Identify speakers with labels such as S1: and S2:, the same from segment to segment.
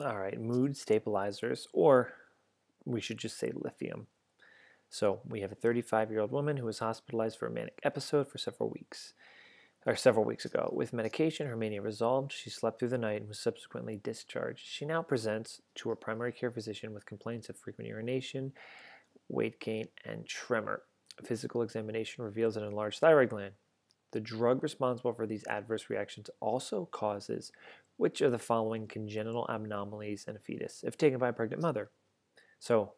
S1: All right, mood stabilizers, or we should just say lithium. So we have a 35 year old woman who was hospitalized for a manic episode for several weeks, or several weeks ago. With medication, her mania resolved. She slept through the night and was subsequently discharged. She now presents to her primary care physician with complaints of frequent urination, weight gain, and tremor. A physical examination reveals an enlarged thyroid gland. The drug responsible for these adverse reactions also causes which of the following congenital anomalies in a fetus if taken by a pregnant mother? So,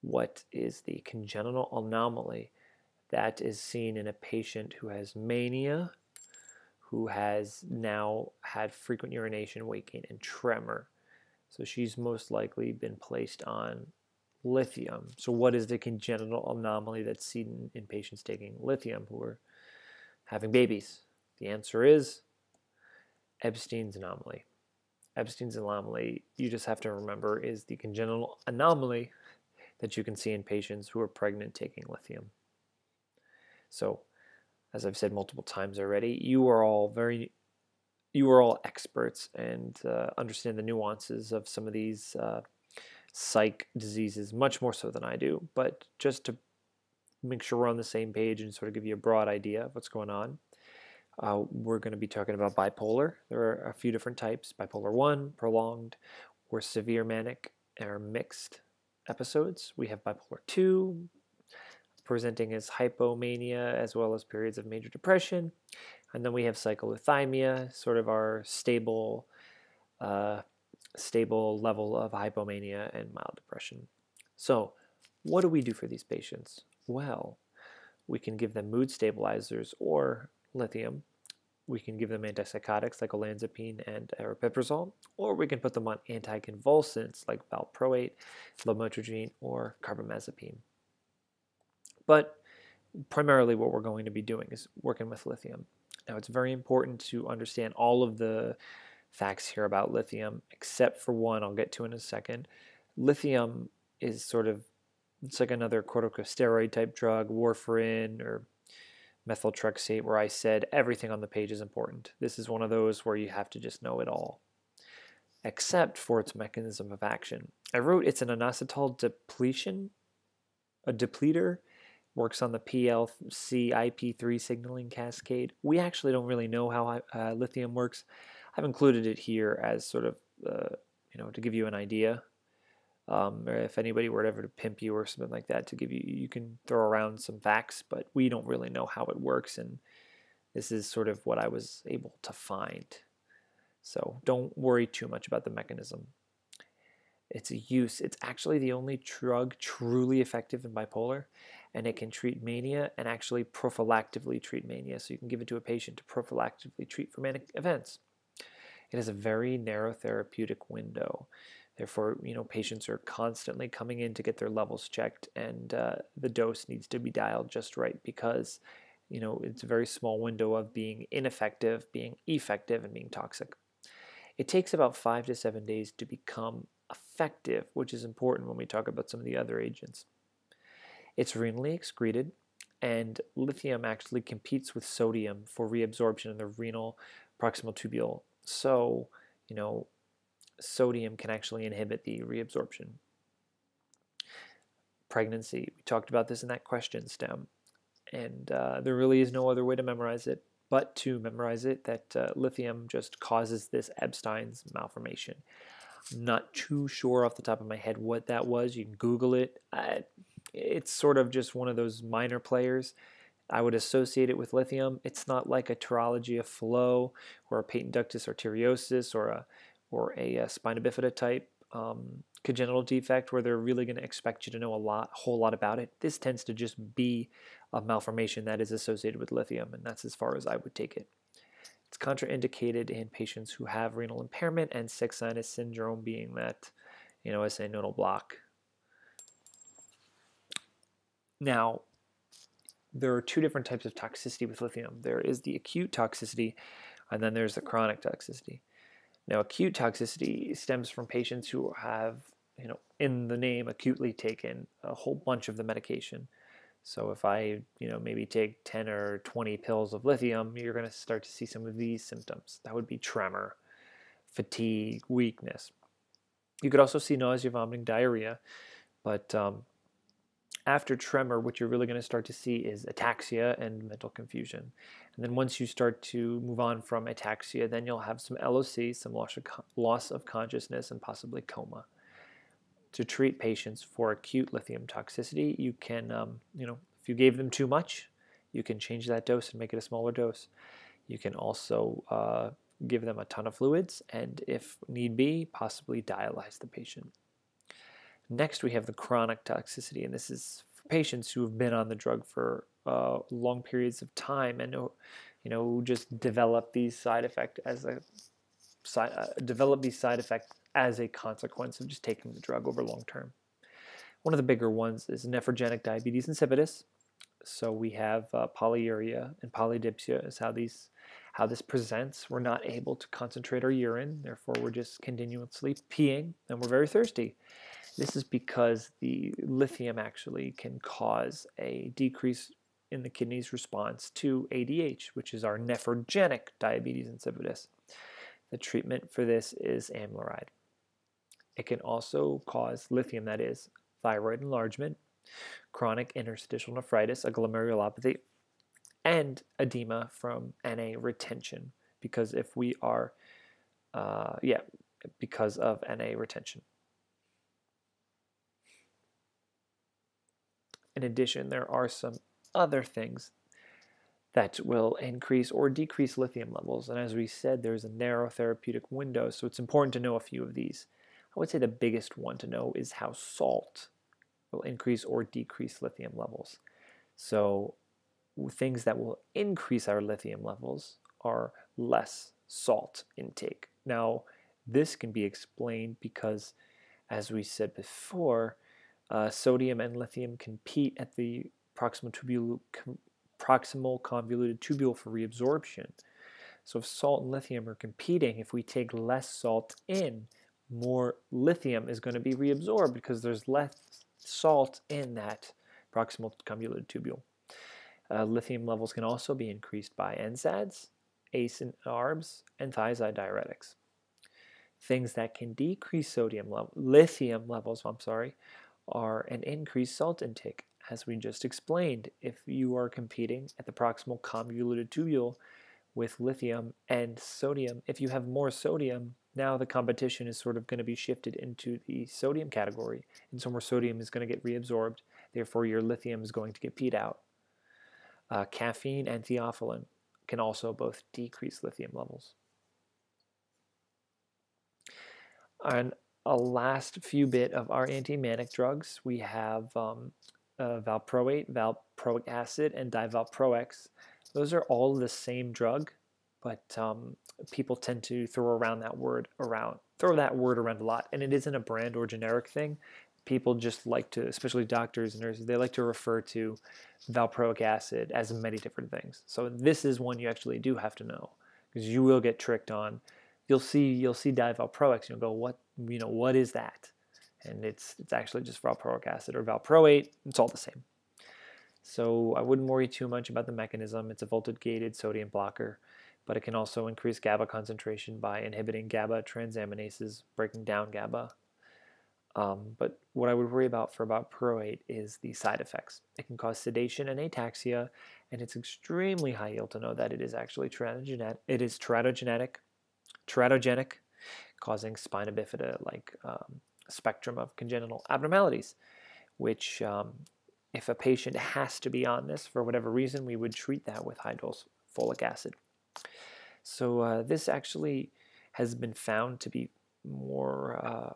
S1: what is the congenital anomaly that is seen in a patient who has mania, who has now had frequent urination, weight gain, and tremor? So, she's most likely been placed on lithium. So, what is the congenital anomaly that's seen in patients taking lithium who are having babies? The answer is Ebstein's anomaly. Ebstein's anomaly, you just have to remember, is the congenital anomaly that you can see in patients who are pregnant taking lithium. So, as I've said multiple times already, you are all very, you are all experts and uh, understand the nuances of some of these uh, psych diseases much more so than I do. But just to make sure we're on the same page and sort of give you a broad idea of what's going on, uh, we're going to be talking about bipolar. There are a few different types bipolar 1, prolonged, or severe manic, or mixed episodes. We have bipolar 2, presenting as hypomania as well as periods of major depression. And then we have cyclothymia, sort of our stable, uh, stable level of hypomania and mild depression. So, what do we do for these patients? Well, we can give them mood stabilizers or lithium. We can give them antipsychotics like olanzapine and aripiprazole, or we can put them on anticonvulsants like valproate, lamotrigine, or carbamazepine. But primarily what we're going to be doing is working with lithium. Now it's very important to understand all of the facts here about lithium, except for one I'll get to in a second. Lithium is sort of, it's like another corticosteroid type drug, warfarin or methotrexate where I said everything on the page is important. This is one of those where you have to just know it all, except for its mechanism of action. I wrote it's an inositol depletion, a depleter, works on the PLC IP3 signaling cascade. We actually don't really know how uh, lithium works. I've included it here as sort of, uh, you know, to give you an idea um, or if anybody were ever to pimp you or something like that to give you, you can throw around some facts, but we don't really know how it works. And this is sort of what I was able to find. So don't worry too much about the mechanism. Its a use, it's actually the only drug truly effective in bipolar, and it can treat mania and actually prophylactically treat mania. So you can give it to a patient to prophylactically treat for manic events. It has a very narrow therapeutic window. Therefore, you know, patients are constantly coming in to get their levels checked, and uh, the dose needs to be dialed just right because, you know, it's a very small window of being ineffective, being effective, and being toxic. It takes about five to seven days to become effective, which is important when we talk about some of the other agents. It's renally excreted, and lithium actually competes with sodium for reabsorption in the renal proximal tubule. So, you know, sodium can actually inhibit the reabsorption. Pregnancy, we talked about this in that question stem, and uh, there really is no other way to memorize it but to memorize it that uh, lithium just causes this Ebstein's malformation. I'm not too sure off the top of my head what that was. You can Google it. It's sort of just one of those minor players. I would associate it with lithium. It's not like a tetralogy of Fallot or a patent ductus arteriosus or a or a, a uh, spina bifida type um, congenital defect where they're really going to expect you to know a lot, whole lot about it. This tends to just be a malformation that is associated with lithium, and that's as far as I would take it. It's contraindicated in patients who have renal impairment and sick sinus syndrome, being that, you know, as a nodal block. Now, there are two different types of toxicity with lithium. There is the acute toxicity, and then there's the chronic toxicity. Now, acute toxicity stems from patients who have, you know, in the name, acutely taken a whole bunch of the medication. So if I, you know, maybe take 10 or 20 pills of lithium, you're going to start to see some of these symptoms. That would be tremor, fatigue, weakness. You could also see nausea, vomiting, diarrhea, but um, after tremor, what you're really going to start to see is ataxia and mental confusion. And then once you start to move on from ataxia, then you'll have some LOC, some loss of, loss of consciousness, and possibly coma. To treat patients for acute lithium toxicity, you can, um, you know, if you gave them too much, you can change that dose and make it a smaller dose. You can also uh, give them a ton of fluids, and if need be, possibly dialyze the patient. Next, we have the chronic toxicity, and this is for patients who have been on the drug for uh, long periods of time and you know just develop these side effects as a side, uh, develop these side effects as a consequence of just taking the drug over long term. One of the bigger ones is nephrogenic diabetes insipidus. So we have uh, polyuria and polydipsia is how these how this presents. We're not able to concentrate our urine, therefore we're just continuously peeing and we're very thirsty. This is because the lithium actually can cause a decrease in the kidney's response to ADH, which is our nephrogenic diabetes insipidus. The treatment for this is amiloride. It can also cause lithium, that is, thyroid enlargement, chronic interstitial nephritis, a glomerulopathy, and edema from NA retention. Because if we are, uh, yeah, because of NA retention. In addition, there are some other things that will increase or decrease lithium levels. And as we said, there's a narrow therapeutic window, so it's important to know a few of these. I would say the biggest one to know is how salt will increase or decrease lithium levels. So things that will increase our lithium levels are less salt intake. Now, this can be explained because, as we said before, uh, sodium and lithium compete at the proximal, tubule, proximal convoluted tubule for reabsorption. So if salt and lithium are competing, if we take less salt in, more lithium is going to be reabsorbed because there's less salt in that proximal convoluted tubule. Uh, lithium levels can also be increased by NSAIDs, ACE and ARBs, and thiazide diuretics. Things that can decrease sodium level, lithium levels, I'm sorry, are an increased salt intake. As we just explained, if you are competing at the proximal convoluted tubule with lithium and sodium, if you have more sodium, now the competition is sort of going to be shifted into the sodium category, and so more sodium is going to get reabsorbed. Therefore, your lithium is going to get peed out. Uh, caffeine and theophylline can also both decrease lithium levels. And a last few bit of our anti-manic drugs, we have um, uh, valproate, valproic acid, and divalproex. Those are all the same drug, but um, people tend to throw around that word around, throw that word around a lot, and it isn't a brand or generic thing. People just like to, especially doctors and nurses, they like to refer to valproic acid as many different things. So this is one you actually do have to know because you will get tricked on. You'll see, you'll see divalproex, and you'll go, what, you know, what is that? And it's it's actually just valproic acid or valproate. It's all the same. So I wouldn't worry too much about the mechanism. It's a voltage gated sodium blocker but it can also increase GABA concentration by inhibiting GABA transaminases, breaking down GABA. Um, but what I would worry about for about valproate is the side effects. It can cause sedation and ataxia, and it's extremely high yield to know that it is actually teratogenetic. It is teratogenetic, teratogenic, causing spina bifida like um, spectrum of congenital abnormalities, which um, if a patient has to be on this for whatever reason, we would treat that with high dose folic acid. So uh, this actually has been found to be more uh,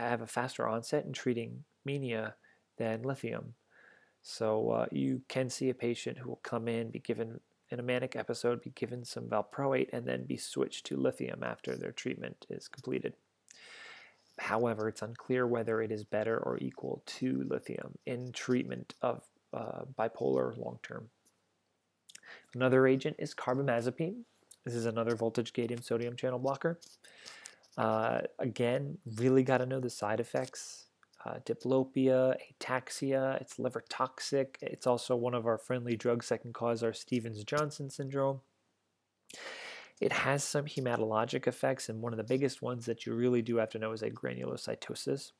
S1: have a faster onset in treating mania than lithium. So uh, you can see a patient who will come in, be given in a manic episode, be given some valproate, and then be switched to lithium after their treatment is completed. However, it's unclear whether it is better or equal to lithium in treatment of uh, bipolar long term. Another agent is carbamazepine. This is another voltage gated sodium channel blocker. Uh, again, really got to know the side effects. Uh, diplopia, ataxia, it's liver toxic. It's also one of our friendly drugs that can cause our Stevens-Johnson syndrome. It has some hematologic effects, and one of the biggest ones that you really do have to know is agranulocytosis.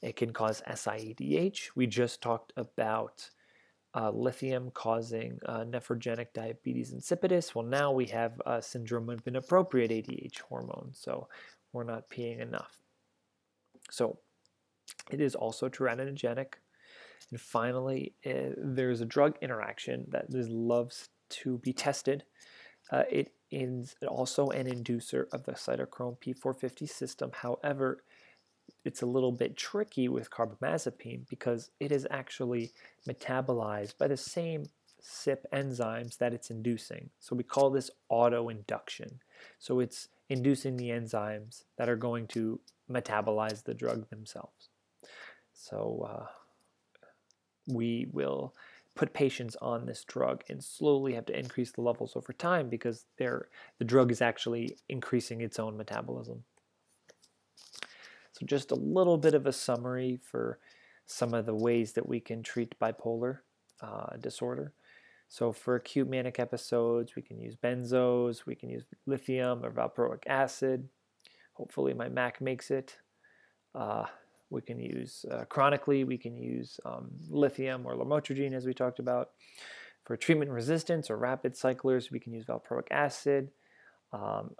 S1: It can cause SIADH. We just talked about uh, lithium causing uh, nephrogenic diabetes insipidus. Well, now we have a syndrome of inappropriate ADH hormone, so we're not peeing enough. So it is also teratogenic. And finally, uh, there's a drug interaction that loves to be tested. Uh, it is also an inducer of the cytochrome P450 system. However, it's a little bit tricky with carbamazepine because it is actually metabolized by the same CYP enzymes that it's inducing. So we call this autoinduction. So it's inducing the enzymes that are going to metabolize the drug themselves. So uh, we will put patients on this drug and slowly have to increase the levels over time because the drug is actually increasing its own metabolism. So just a little bit of a summary for some of the ways that we can treat bipolar uh, disorder. So for acute manic episodes, we can use benzos, we can use lithium or valproic acid. Hopefully my Mac makes it. Uh, we can use uh, chronically, we can use um, lithium or lamotrigine as we talked about. For treatment resistance or rapid cyclers, we can use valproic acid, um,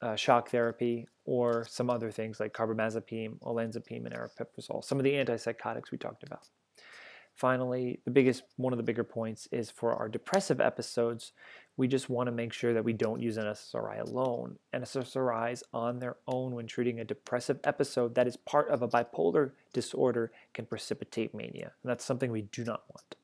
S1: uh, shock therapy, or some other things like carbamazepine, olanzapine, and aripiprazole. Some of the antipsychotics we talked about. Finally, the biggest one of the bigger points is for our depressive episodes, we just want to make sure that we don't use an SSRI alone. SSRIs on their own when treating a depressive episode that is part of a bipolar disorder can precipitate mania. And that's something we do not want.